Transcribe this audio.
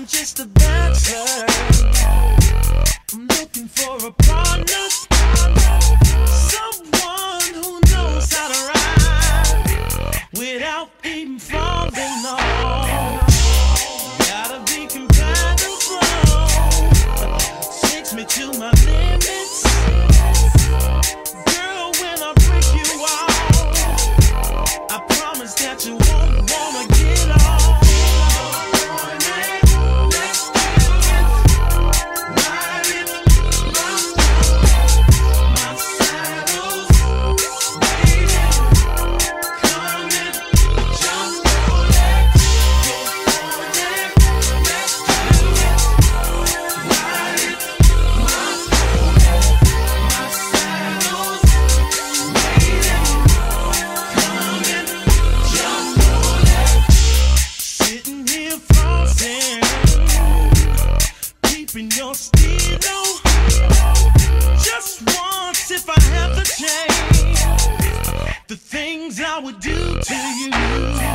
I'm just a dancer. I'm looking for a partner. Someone who knows how to ride without even falling off. keeping your steel. Just once, if I have the chance, the things I would do to you.